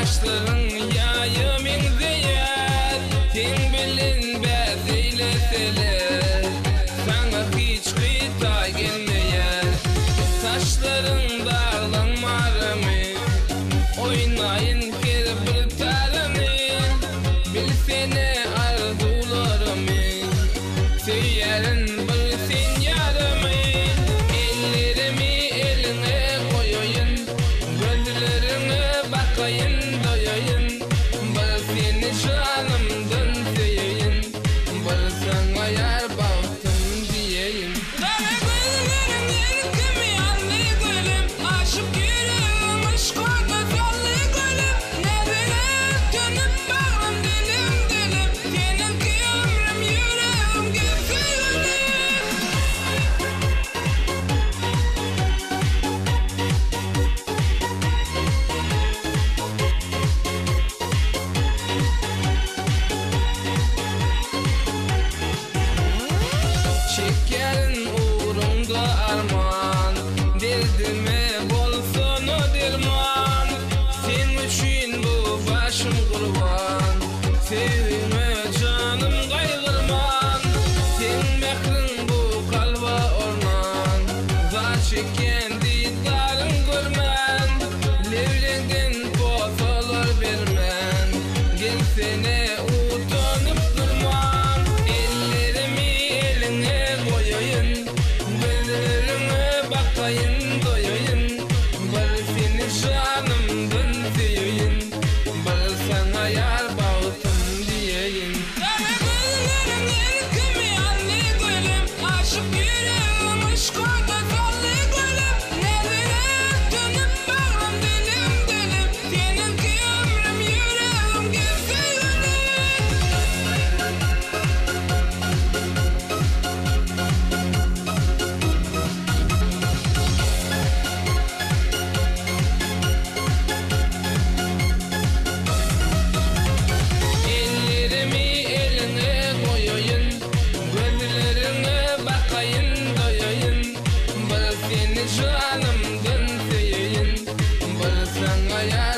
Açlığın yayım indiyər Din bilin be bəd eylətələr Sana hiç qita gelməyər Saçların darlanmarımı Oynayın Gelin uğrunda armağan. Dildime bolsun o derman Sen üçün bu başım kurban. Sevime canım kaygırman Sen mehrin bu kalba orman. Var çeken yeah.